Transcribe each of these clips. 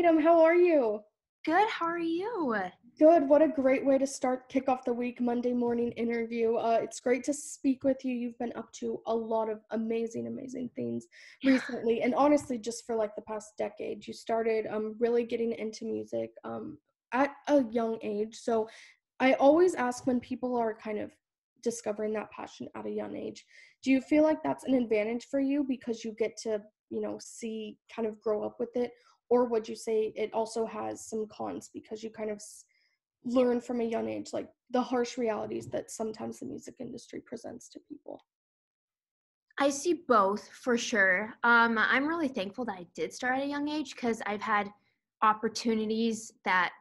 Tatum. How are you? Good. How are you? Good. What a great way to start kick off the week Monday morning interview. Uh, it's great to speak with you. You've been up to a lot of amazing, amazing things recently, and honestly, just for like the past decade, you started um, really getting into music um, at a young age. So I always ask when people are kind of discovering that passion at a young age, do you feel like that's an advantage for you because you get to you know see kind of grow up with it or would you say it also has some cons because you kind of learn from a young age like the harsh realities that sometimes the music industry presents to people? I see both for sure. Um, i'm really thankful that i did start at a young age because i've had opportunities that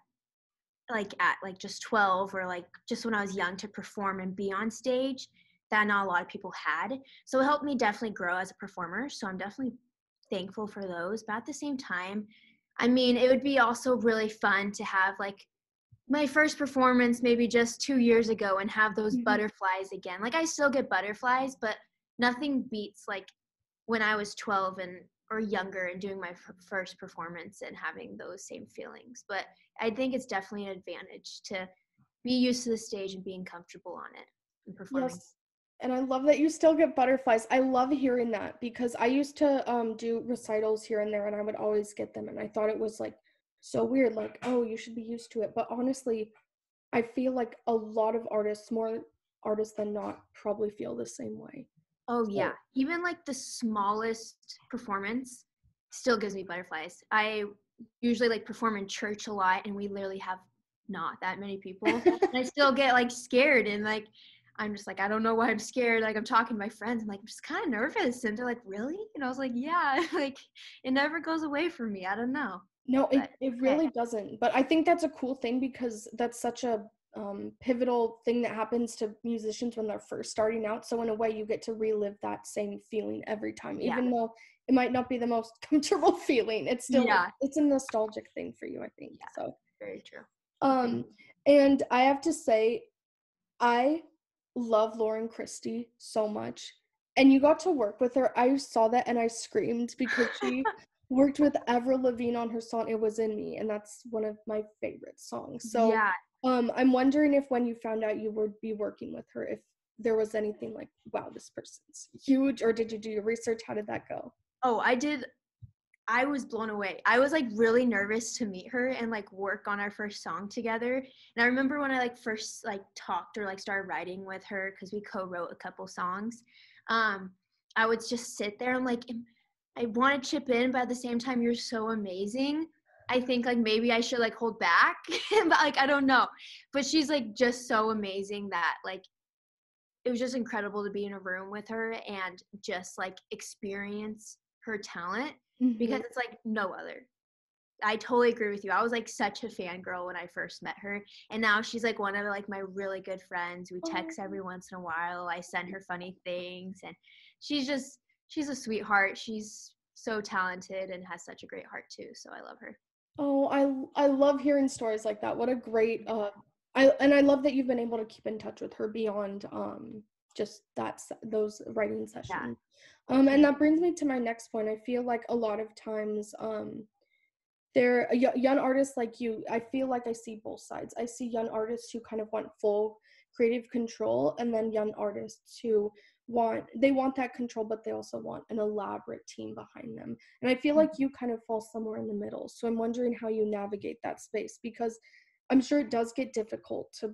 like at like just 12 or like just when i was young to perform and be on stage that not a lot of people had. So it helped me definitely grow as a performer so i'm definitely thankful for those. But at the same time, I mean, it would be also really fun to have like my first performance maybe just two years ago and have those mm-hmm. butterflies again. Like I still get butterflies, but nothing beats like when I was 12 and or younger and doing my f- first performance and having those same feelings. But I think it's definitely an advantage to be used to the stage and being comfortable on it and performing. Yes and I love that you still get butterflies. I love hearing that because I used to um, do recitals here and there and I would always get them. And I thought it was like so weird, like, oh, you should be used to it. But honestly, I feel like a lot of artists, more artists than not, probably feel the same way. Oh, so. yeah. Even like the smallest performance still gives me butterflies. I usually like perform in church a lot and we literally have not that many people. and I still get like scared and like I'm just like, I don't know why I'm scared. Like I'm talking to my friends, I'm like, I'm just kind of nervous. And they're like, really? And I was like, yeah, like it never goes away from me. I don't know. No, it, it really okay. doesn't. But I think that's a cool thing because that's such a um, pivotal thing that happens to musicians when they're first starting out. So in a way, you get to relive that same feeling every time, even yeah. though it might not be the most comfortable feeling. It's still yeah. it's a nostalgic thing for you, I think. Yeah, so very true. Um, and I have to say, I love Lauren Christy so much. And you got to work with her. I saw that and I screamed because she worked with Avril Lavigne on her song It Was In Me and that's one of my favorite songs. So yeah. um I'm wondering if when you found out you would be working with her if there was anything like wow this person's huge or did you do your research how did that go? Oh, I did I was blown away. I was like really nervous to meet her and like work on our first song together. And I remember when I like first like talked or like started writing with her because we co-wrote a couple songs. Um, I would just sit there and like I want to chip in, but at the same time, you're so amazing. I think like maybe I should like hold back, but like I don't know. But she's like just so amazing that like it was just incredible to be in a room with her and just like experience her talent mm-hmm. because it's like no other. I totally agree with you. I was like such a fangirl when I first met her. And now she's like one of like my really good friends. We text every once in a while. I send her funny things and she's just she's a sweetheart. She's so talented and has such a great heart too. So I love her. Oh, I I love hearing stories like that. What a great uh I and I love that you've been able to keep in touch with her beyond um just that's those writing sessions. Yeah. Um, and that brings me to my next point. I feel like a lot of times, um, there young artists like you. I feel like I see both sides. I see young artists who kind of want full creative control, and then young artists who want they want that control, but they also want an elaborate team behind them. And I feel like mm-hmm. you kind of fall somewhere in the middle. So I'm wondering how you navigate that space because I'm sure it does get difficult to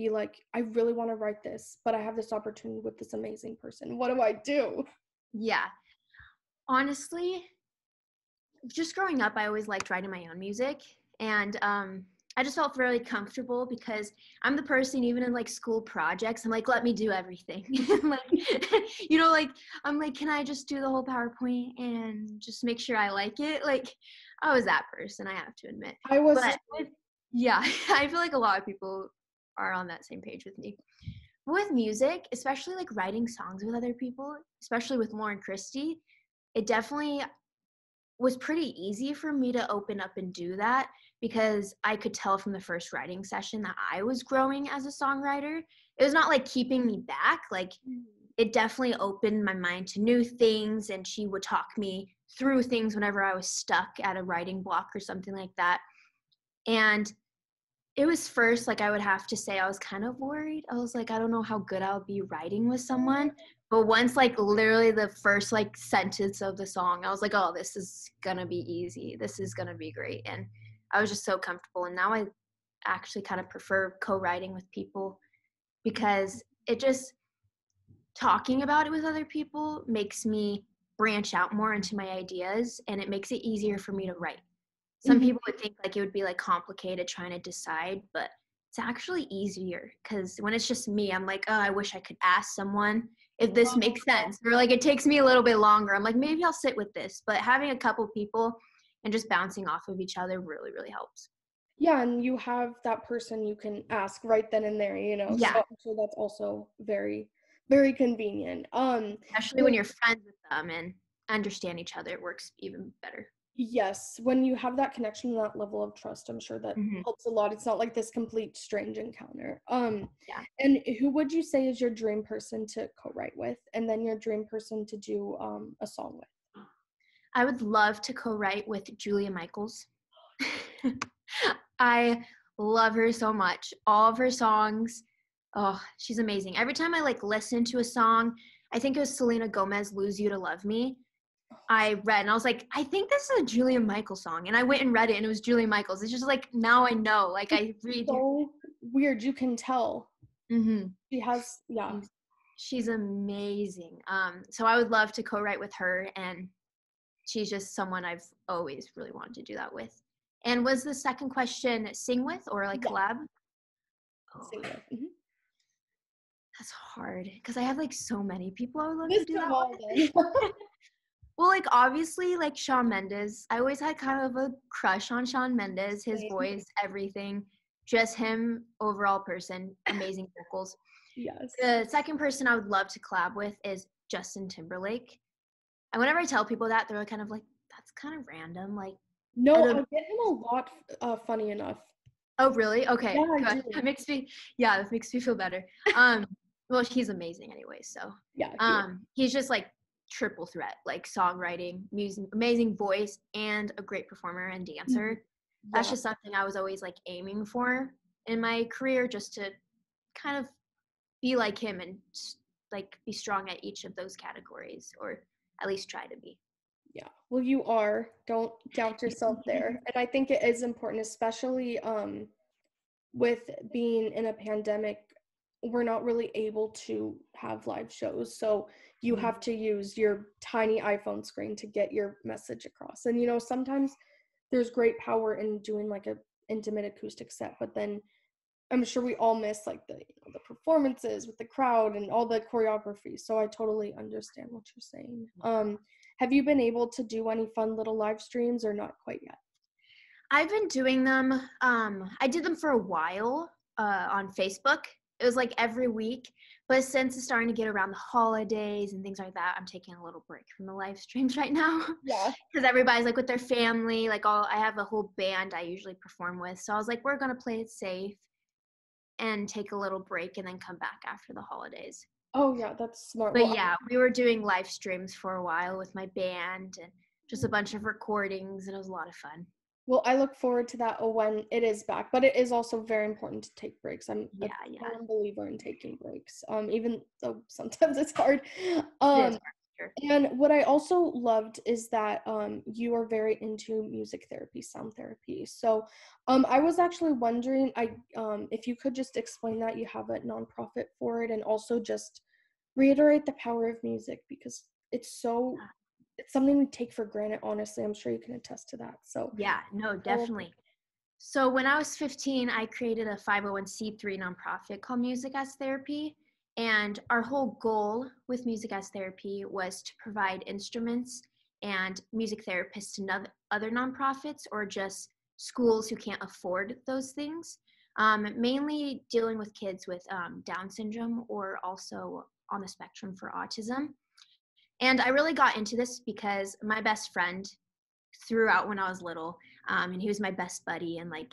be like, I really want to write this, but I have this opportunity with this amazing person. What do I do? Yeah. Honestly, just growing up, I always liked writing my own music. And um, I just felt really comfortable because I'm the person, even in like school projects, I'm like, let me do everything. like, you know, like, I'm like, can I just do the whole PowerPoint and just make sure I like it? Like, I was that person, I have to admit. I was. But, yeah, I feel like a lot of people are on that same page with me. With music, especially like writing songs with other people, especially with Lauren Christy, it definitely was pretty easy for me to open up and do that because I could tell from the first writing session that I was growing as a songwriter. It was not like keeping me back. Like mm. it definitely opened my mind to new things and she would talk me through things whenever I was stuck at a writing block or something like that. And it was first like I would have to say I was kind of worried. I was like I don't know how good I'll be writing with someone. But once like literally the first like sentence of the song, I was like, "Oh, this is to be easy. This is to be great." And I was just so comfortable and now I actually kind of prefer co-writing with people because it just talking about it with other people makes me branch out more into my ideas and it makes it easier for me to write. Some mm-hmm. people would think like it would be like complicated trying to decide, but it's actually easier because when it's just me, I'm like, oh, I wish I could ask someone if this makes sense. Or like it takes me a little bit longer. I'm like, maybe I'll sit with this. But having a couple people and just bouncing off of each other really, really helps. Yeah, and you have that person you can ask right then and there, you know. Yeah. So, so that's also very very convenient. Um, especially when you're friends with them and understand each other, it works even better. Yes, when you have that connection, and that level of trust, I'm sure that mm-hmm. helps a lot. It's not like this complete strange encounter. Um, yeah. And who would you say is your dream person to co-write with, and then your dream person to do um, a song with? I would love to co-write with Julia Michaels. I love her so much. All of her songs oh she's amazing every time i like listen to a song i think it was selena gomez lose you to love me i read and i was like i think this is a julia michaels song and i went and read it and it was julia michaels. It's just like now i know like i read so weird you can tell. Mm-hmm. she has yeah. She's amazing. Um so i would love to co-write with her and she's just someone i've always really wanted to do that with. And was the second question sing with or like yeah. collab? Oh. sing with mm-hmm. That's hard because I have like so many people I would love to do that well, like obviously, like Shawn Mendes. I always had kind of a crush on Shawn Mendes. His voice, everything, just him, overall person, amazing vocals. Yes. The second person I would love to collab with is Justin Timberlake. And whenever I tell people that, they're kind of like, "That's kind of random." Like, no, I, I get him a lot. Uh, funny enough. Oh, really? Okay. Yeah, that makes me. Yeah, that makes me feel better. Um, well he's amazing anyway so yeah he um he's just like triple threat like songwriting music amazing voice and a great performer and dancer. Mm-hmm. that's just something i was always like aiming for in my career just to kind of be like him and like be strong at each of those categories or at least try to be. Yeah. Well you are. Don't doubt yourself there. And i think it is important especially um with being in a pandemic we're not really able to have live shows. So you mm-hmm. have to use your tiny iPhone screen to get your message across. And you know, sometimes there's great power in doing like a intimate acoustic set, but then I'm sure we all miss like the you know, the performances with the crowd and all the choreography. So I totally understand what you're saying. Um, have you been able to do any fun little live streams or not quite yet? I've been doing them. Um, I did them for a while uh, on Facebook it was like every week. But since it's starting to get around the holidays and things like that, I'm taking a little break from the live streams right now. Yeah. Because everybody's like with their family. Like all I have a whole band I usually perform with. So I was like, we're gonna play it safe and take a little break and then come back after the holidays. Oh yeah, that's smart. But well, yeah, we were doing live streams for a while with my band and just a bunch of recordings and it was a lot of fun. Well, I look forward to that when it is back, but it is also very important to take breaks. I'm yeah, a yeah. believer in taking breaks, um, even though sometimes it's hard. Um, and what I also loved is that um, you are very into music therapy, sound therapy. So um, I was actually wondering, I um, if you could just explain that you have a nonprofit for it, and also just reiterate the power of music because it's so it's something we take for granted honestly i'm sure you can attest to that so yeah no definitely. So when i was 15 i created a 501c3 nonprofit called music is therapy and our whole goal with music is therapy was to provide instruments and music therapists to other nonprofits or just schools who can't afford those things um, mainly dealing with kids with um, down syndrome or also on the spectrum for autism and I really got into this because my best friend throughout when I was little, um, and he was my best buddy in like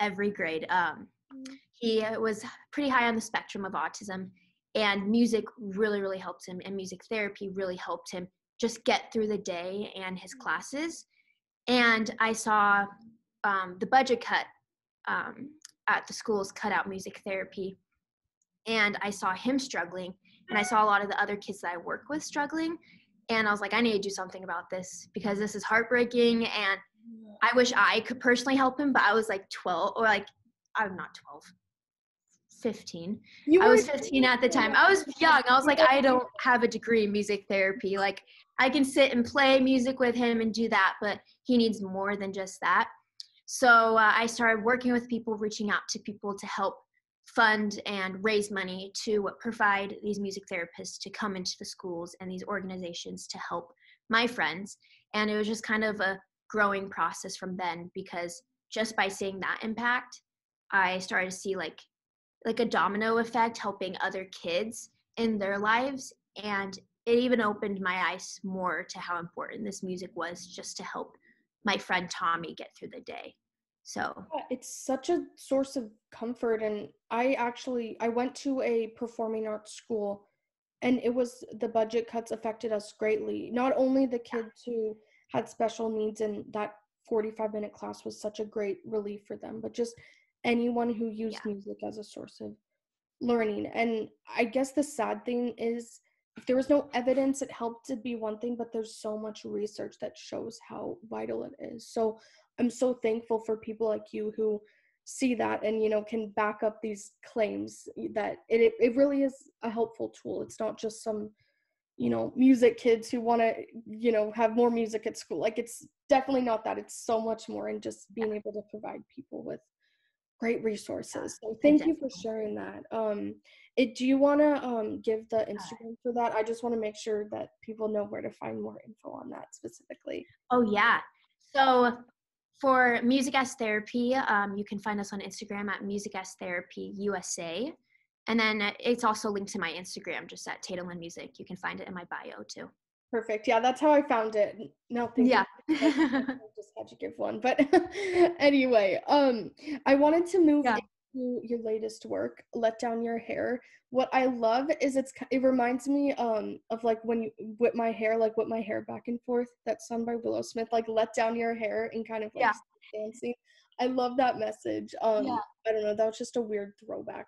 every grade. Um, mm. he was pretty high on the spectrum of autism, and music really really helped him and music therapy really helped him just get through the day and his classes and i saw um, the budget cut um, at the schools cut out music therapy and i saw him struggling and i saw a lot of the other kids that i work with struggling and i was like i need to do something about this because this is heartbreaking and i wish i could personally help him but i was like 12 or like i'm not 12 15 you i was 15 at the time. i was young. I was like i don't have a degree in music therapy. Like i can sit and play music with him and do that but he needs more than just that. So uh, i started working with people reaching out to people to help fund and raise money to provide these music therapists to come into the schools and these organizations to help my friends and it was just kind of a growing process from then because just by seeing that impact i started to see like like a domino effect helping other kids in their lives and it even opened my eyes more to how important this music was just to help my friend Tommy get through the day. So yeah, it's such a source of comfort and I actually I went to a performing arts school and it was the budget cuts affected us greatly. Not only the kids who had special needs and that 45 minute class was such a great relief for them, but just anyone who used yeah. music as a source of learning. And I guess the sad thing is, if there was no evidence, it helped to be one thing, but there's so much research that shows how vital it is. So I'm so thankful for people like you who see that and you know can back up these claims that it it really is a helpful tool. It's not just some you know music kids who want to you know have more music at school like it's definitely not that it's so much more and just being able to provide people with great resources. So thank you for sharing that. Um, it, do you want to um, give the Instagram for that? I just want to make sure that people know where to find more info on that specifically. Oh yeah. So for Music Is Therapy, um, you can find us on Instagram at Music Is Therapy USA. And then it's also linked to my Instagram, just at Tatum Lynn Music. You can find it in my bio too. Perfect. Yeah, that's how I found it. No, yeah. I just had to give one, but anyway, um, I wanted to move yeah. Into your latest work, "Let Down Your Hair." What I love is it's it reminds me um of like when you whip my hair, like whip my hair back and forth. That song by Willow Smith, like "Let Down Your Hair" and kind of like yeah. dancing. I love that message. Um, yeah. I don't know, that was just a weird throwback.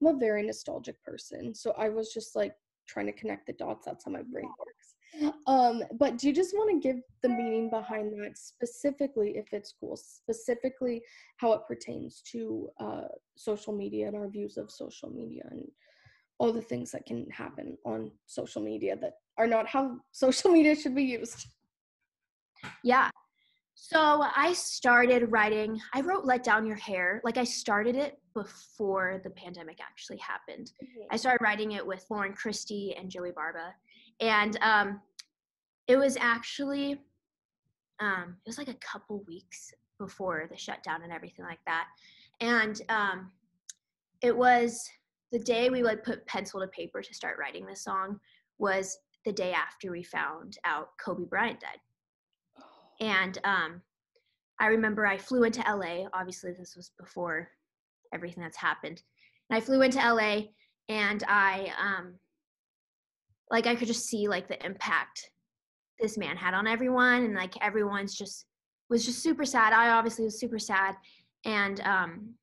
I'm a very nostalgic person, so I was just like trying to connect the dots. That's how my brain works. Um, but do you just want to give the meaning behind that specifically if it's cool, specifically how it pertains to uh, social media and our views of social media and all the things that can happen on social media that are not how social media should be used? Yeah. So I started writing, I wrote Let Down Your Hair. Like I started it before the pandemic actually happened. Mm-hmm. I started writing it with Lauren Christy and Joey Barba and um, it was actually um, it was like a couple weeks before the shutdown and everything like that. And um, it was the day we like put pencil to paper to start writing this song was the day after we found out kobe bryant died. And um, i remember i flew into la obviously this was before everything that's happened. And i flew into la and i um, like I could just see like the impact this man had on everyone and like everyone's just was just super sad. I obviously was super sad and um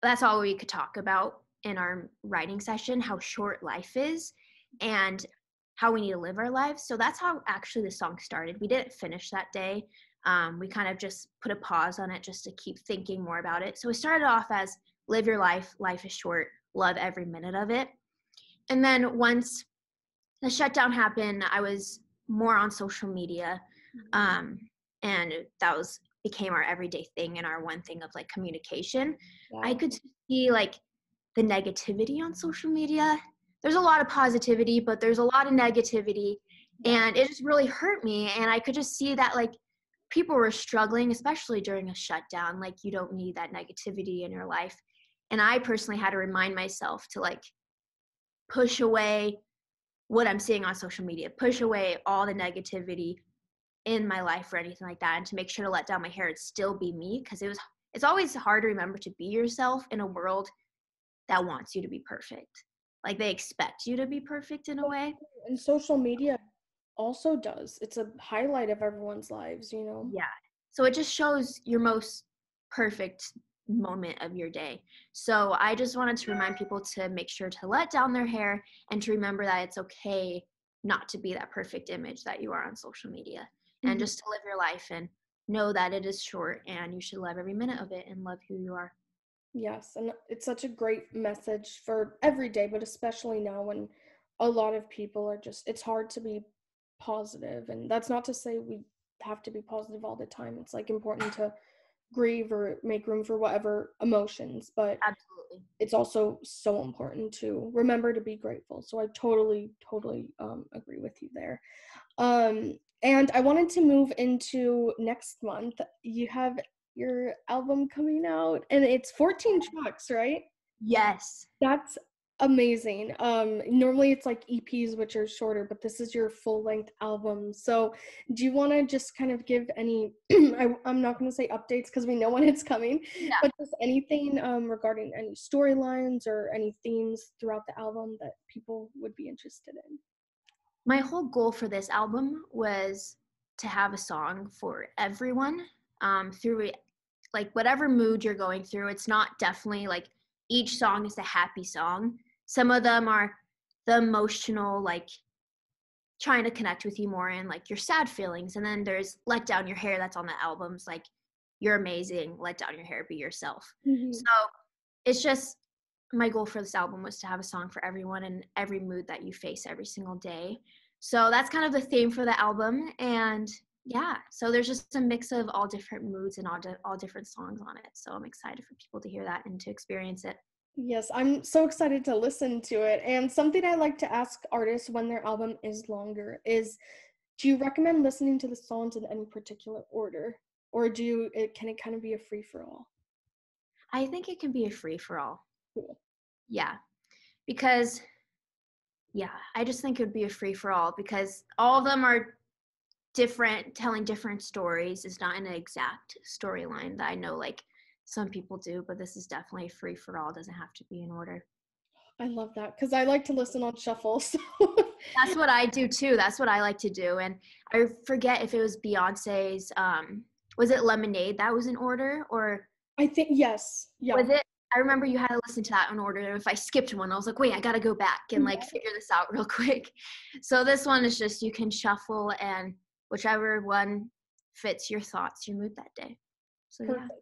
that's all we could talk about in our writing session how short life is and how we need to live our lives. So that's how actually the song started. We didn't finish that day. Um, we kind of just put a pause on it just to keep thinking more about it. So it started off as live your life, life is short, love every minute of it. And then once the shutdown happened, I was more on social media, mm-hmm. um, and that was became our everyday thing and our one thing of like communication. Yeah. I could see like the negativity on social media. There's a lot of positivity, but there's a lot of negativity, and it just really hurt me. And I could just see that like people were struggling, especially during a shutdown. Like you don't need that negativity in your life. And I personally had to remind myself to like push away what I'm seeing on social media, push away all the negativity in my life or anything like that, and to make sure to let down my hair and still be me because it was it's always hard to remember to be yourself in a world that wants you to be perfect. like they expect you to be perfect in a way. And social media also does. It's a highlight of everyone's lives, you know. Yeah. So it just shows your most perfect moment of your day. So I just wanted to remind people to make sure to let down their hair and to remember that it's okay not to be that perfect image that you are on social media mm-hmm. and just to live your life and know that it is short and you should love every minute of it and love who you are. Yes, and it's such a great message for every day, but especially now when a lot of people are just it's hard to be positive and that's not to say we have to be positive all the time. It's like important to grieve or make room for whatever emotions, but absolutely, it's also so important to remember to be grateful. So I totally, totally um, agree with you there. Um, and I wanted to move into next month. You have your album coming out, and it's 14 tracks, right? Yes. That's amazing. Um, normally it's like EPs, which are shorter, but this is your full length album. So, do you want to just kind of give any? I, am not going to say updates because we know when it's coming, yeah. but just anything um, regarding any storylines or any themes throughout the album that people would be interested in. My whole goal for this album was to have a song for everyone um, through like whatever mood you're going through. It's not definitely like each song is a happy song. Some of them are the emotional, like trying to connect with you more and like your sad feelings. And then there's Let Down Your Hair that's on the albums, like you're amazing, let down your hair, be yourself. Mm-hmm. So it's just my goal for this album was to have a song for everyone and every mood that you face every single day. So that's kind of the theme for the album. And yeah, so there's just a mix of all different moods and all, di- all different songs on it. So I'm excited for people to hear that and to experience it. Yes, I'm so excited to listen to it. And something I like to ask artists when their album is longer is do you recommend listening to the songs in any particular order or do you it can it kind of be a free for all? I think it can be a free for all. Cool. Yeah. Because yeah, I just think it would be a free for all because all of them are different telling different stories It's not an exact storyline that I know like some people do, but this is definitely free for all, doesn't have to be in order. I love that because I like to listen on shuffle. So. That's what I do too. That's what I like to do. And I forget if it was Beyonce's um was it Lemonade that was in order or I think yes. Yeah. Was it I remember you had to listen to that in order. And if I skipped one, I was like, wait, I gotta go back and like figure this out real quick. So this one is just you can shuffle and whichever one fits your thoughts, your mood that day. So Perfect. yeah.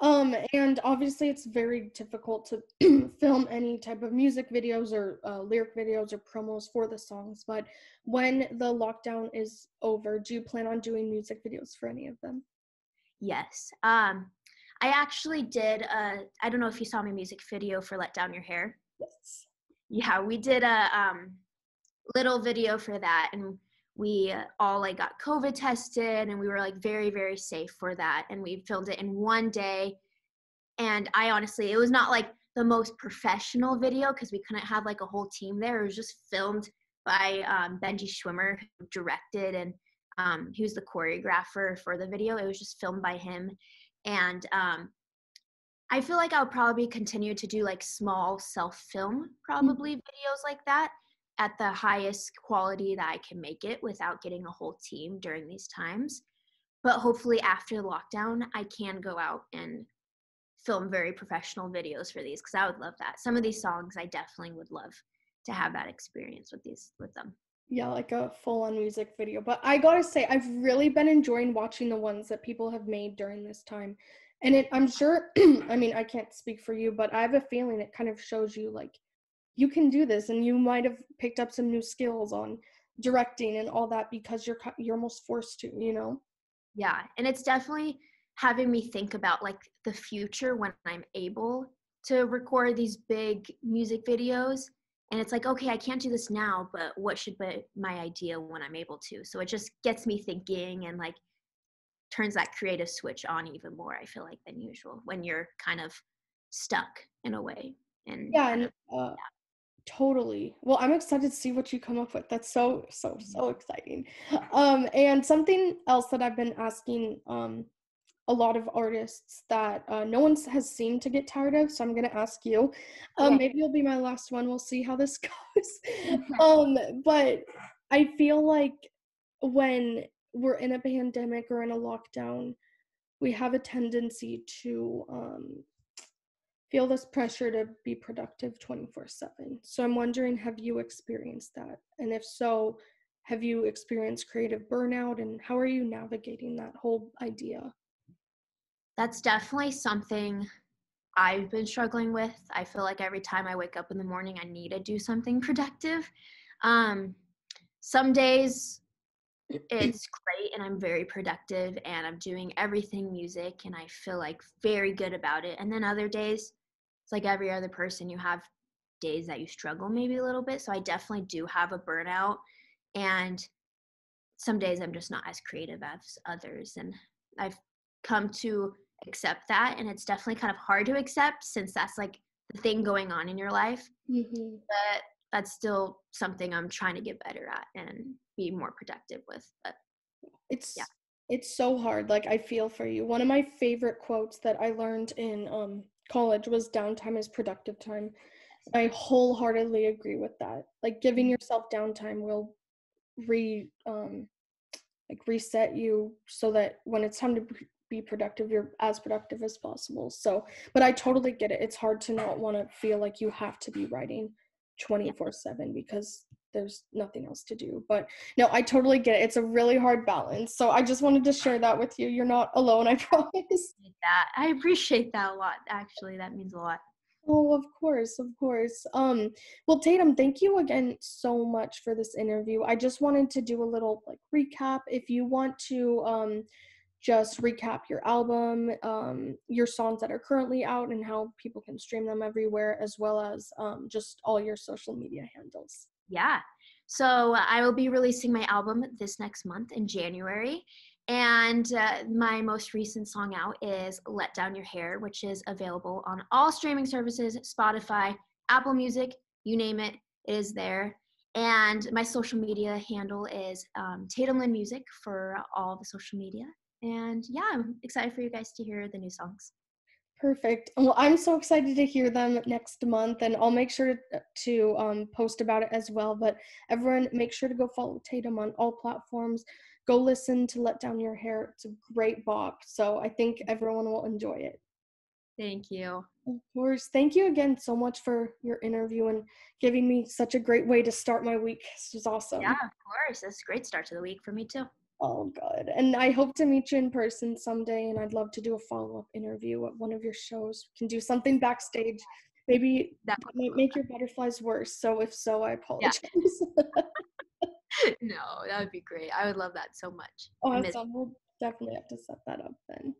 Um, and obviously, it's very difficult to film any type of music videos or uh, lyric videos or promos for the songs. But when the lockdown is over, do you plan on doing music videos for any of them? Yes. Um, I actually did. A, I don't know if you saw my music video for "Let Down Your Hair." Yes. Yeah, we did a um, little video for that, and we all like got covid tested and we were like very very safe for that and we filmed it in one day. And i honestly it was not like the most professional video because we couldn't have like a whole team there. It was just filmed by um, benji schwimmer who directed and um, he was the choreographer for the video. It was just filmed by him. And um, i feel like i'll probably continue to do like small self film probably mm-hmm. videos like that at the highest quality that I can make it without getting a whole team during these times. But hopefully, after the lockdown, I can go out and film very professional videos for these because I would love that. Some of these songs I definitely would love to have that experience with these with them. Yeah, like a full on music video. But I gotta say, I've really been enjoying watching the ones that people have made during this time. And it I'm sure I mean I can't speak for you, but I have a feeling it kind of shows you like you can do this and you might have picked up some new skills on directing and all that because you're you're almost forced to you know yeah and it's definitely having me think about like the future when i'm able to record these big music videos and it's like okay i can't do this now but what should be my idea when i'm able to so it just gets me thinking and like turns that creative switch on even more i feel like than usual when you're kind of stuck in a way and yeah and uh, yeah. Totally. Well, I'm excited to see what you come up with. That's so so so exciting. Um and something else that I've been asking um a lot of artists that uh, no one has seemed to get tired of. So I'm gonna ask you. Um, Maybe you'll be my last one. We'll see how this goes. um, but I feel like when we're in a pandemic or in a lockdown, we have a tendency to um, feel this pressure to be productive 24 7. So I'm wondering, have you experienced that? And if so, have you experienced creative burnout and how are you navigating that whole idea? That's definitely something I've been struggling with. I feel like every time I wake up in the morning, I need to do something productive. Um, some days it's great and I'm very productive and I'm doing everything music and I feel like very good about it. And then other days, it's like every other person, you have days that you struggle maybe a little bit. So I definitely do have a burnout and some days I'm just not as creative as others. And I've come to accept that. And it's definitely kind of hard to accept since that's like the thing going on in your life. Mm-hmm. But that's still something I'm trying to get better at and be more productive with. But it's yeah. It's so hard. Like I feel for you. One of my favorite quotes that I learned in um, college was downtime is productive time. I wholeheartedly agree with that. Like giving mm-hmm. yourself downtime will re um like reset you so that when it's time to be productive you're as productive as possible so but i totally get it it's hard to not want to feel like you have to be writing 24 7 because there's nothing else to do but no i totally get it it's a really hard balance so i just wanted to share that with you you're not alone i promise that i appreciate that a lot actually that means a lot Oh, of course, of course. Um, well, Tatum, thank you again so much for this interview. I just wanted to do a little like recap. If you want to um just recap your album, um, your songs that are currently out and how people can stream them everywhere, as well as um, just all your social media handles. Yeah. So I will be releasing my album this next month in January. And uh, my most recent song out is Let Down Your Hair, which is available on all streaming services Spotify, Apple Music, you name it, it is there. And my social media handle is um, Tatum Lynn Music for all the social media. And yeah, I'm excited for you guys to hear the new songs. Perfect. Well, I'm so excited to hear them next month, and I'll make sure to, to um, post about it as well. But everyone, make sure to go follow Tatum on all platforms go listen to Let Down Your Hair. It's a great bop. So I think everyone will enjoy it. Thank you. Of course. Thank you again so much for your interview and giving me such a great way to start my week. This was awesome. Yeah, of course. It's a great start to the week for me too. Oh, good. And I hope to meet you in person someday. And I'd love to do a follow up interview at one of your shows. We can do something backstage. Maybe that might make your butterflies worse. So if so, I apologize. Yeah. no, that would be great. I would love that so much. Oh, Awesome. We'll definitely have to set that up then.